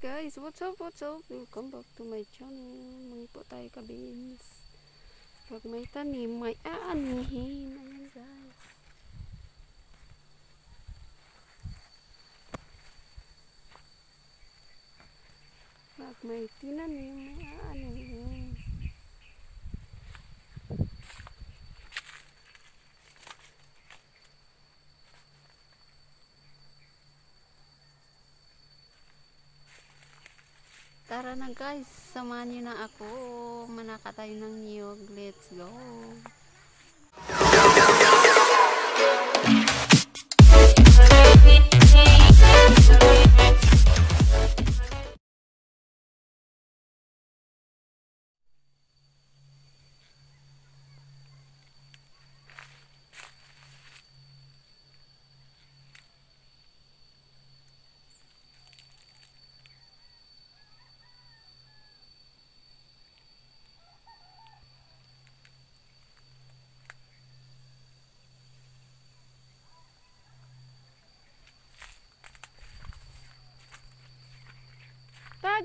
guys, what's up, what's up? Welcome back to my channel. my po tayo ka beans. Pag may tanim, may aanihin. Ayan guys. Pag may tinanim, may aanihin. Tara na guys, samahan niyo na ako. Manaka tayo ng niyog. Let's go.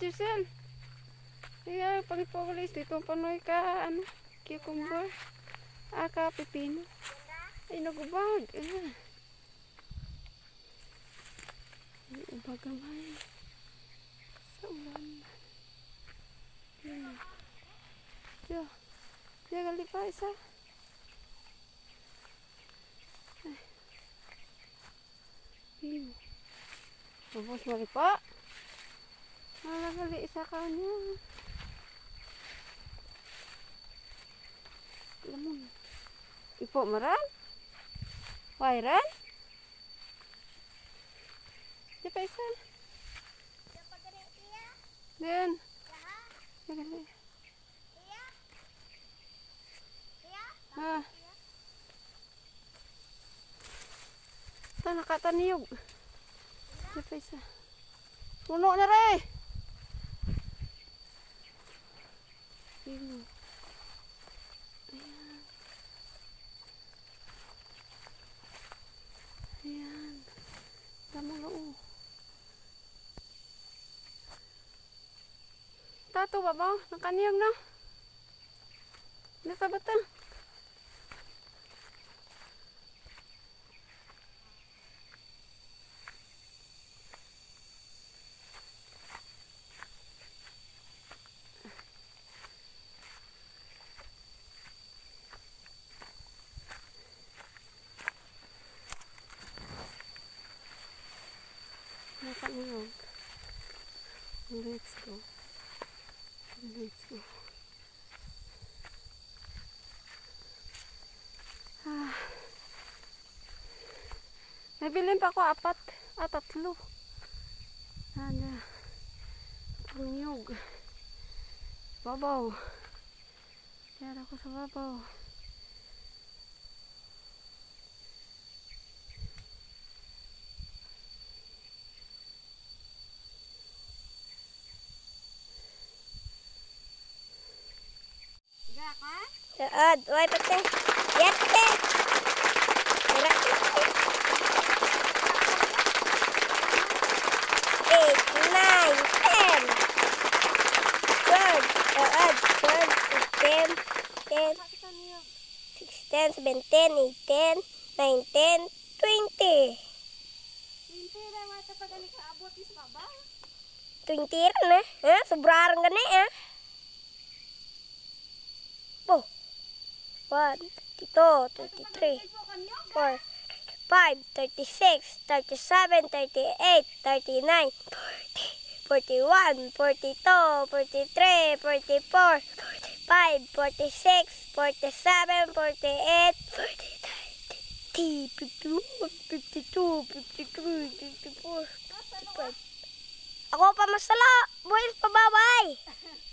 jusen iya pagipoglis dito panoy ka kia cucumber aka pipin ay nagubag ah. bagamay sa yo dia kali pa isa Pino. Eh. Iya. Tapos mali isa ka kanya. Lemon. Ipo maran? Wairan? Ya paisan. Dan. Magaling. Ha. Tanakatan niyog. Ya paisan. Puno na rin. Tingnan mo. Ayan. Ayan. Tama nga oh. Tato ba ba? Nakaniyang na. Nasa bata. Nasa bata. Naka niyog. Let's go. Let's go. Ah. Nabilin pa ako apat at ah, tatlo. Ano? Ang niyog. Babaw. Kaya ako sa babaw. Babaw. あどうやってやって 20. na, eh, sobrang ya, gani eh. Oh. 1, 32, 33, 4, 5, 36, 37, 38, 39, 40, 41, 42, 43, 44, 45, 46, 47, 48, 49, 50, 52, 53, 54, 55. Ako pa masala! Boys, pababay!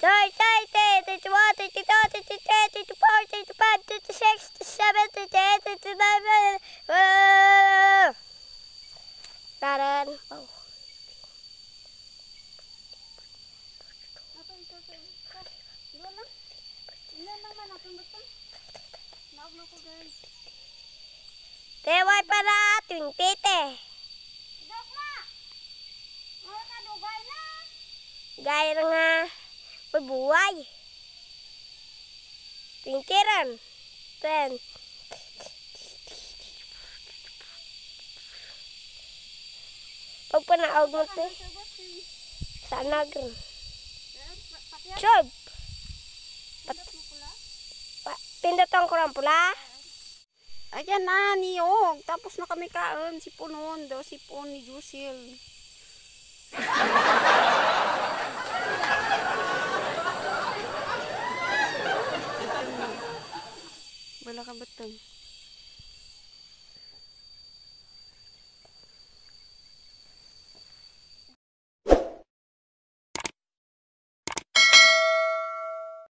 Dewai para tuin tete. Dok ma. Wala ka dugay na. Gay buai Pingkiran. Pen. Apa nak agung tu? Sana geng. Nah, Job. Pindah tongkrong pula. Ayan na, niyog. Oh, tapos na kami kaon. Sipon nun daw. Sipon ni Jusil. belakang betul